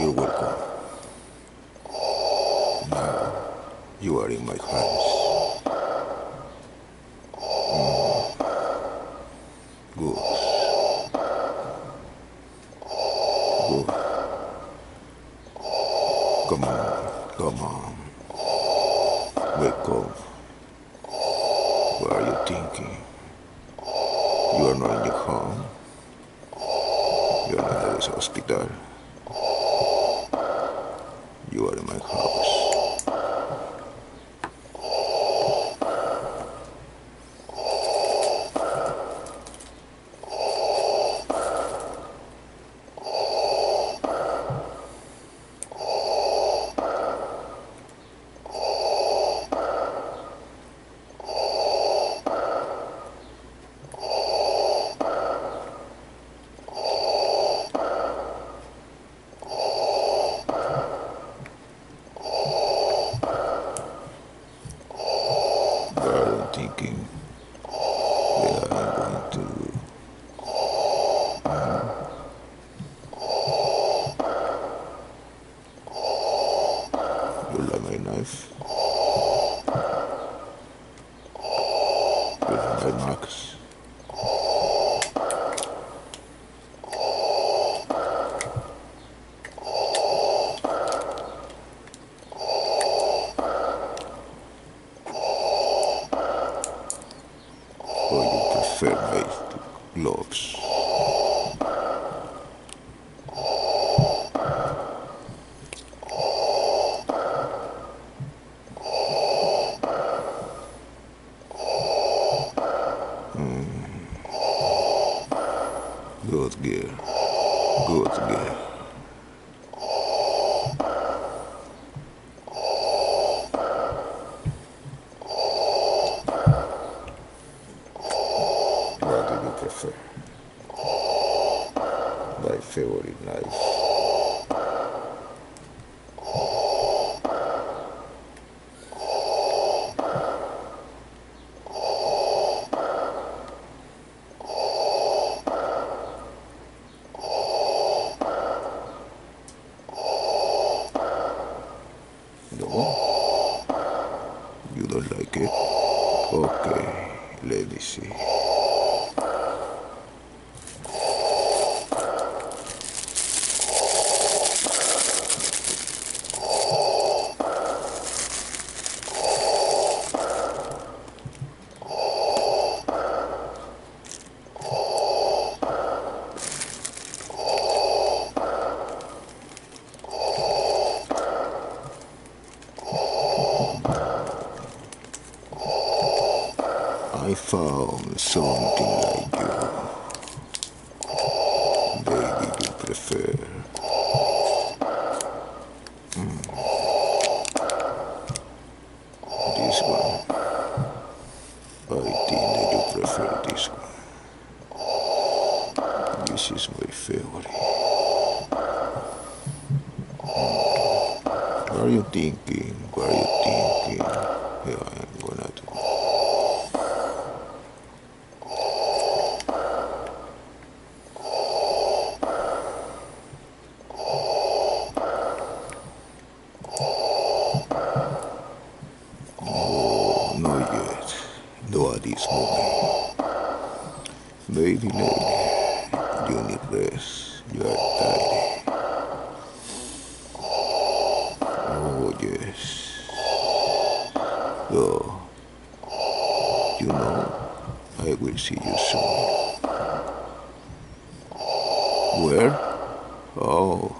You're welcome. Now, you are in my hands. Mm. Good. Come on, come on. Wake up. What are you thinking? You are not in your home. You are not in this hospital. You are in my house. But I'm thinking that I'm going to you like my knife? You like my marks? Or you prefer my gloves? Good girl. Good girl. What do you prefer? My favorite You don't like it? Okay, let me see. Found something like you. Baby, you prefer. Mm. This one. I think you prefer this one. This is my favorite. Mm. What are you thinking? What are you thinking? Yeah, I'm gonna do. Oh, not yet. This moment. Baby lady, you need rest. You are tired. Oh, yes. Oh, you know, I will see you soon. Where? Oh,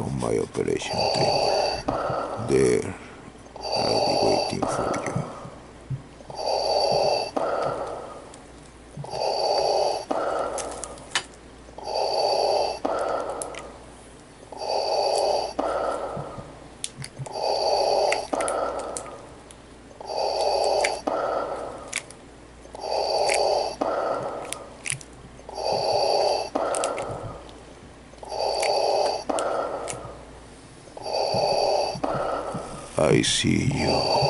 on my operation table. There. I'll be waiting for you. I see you.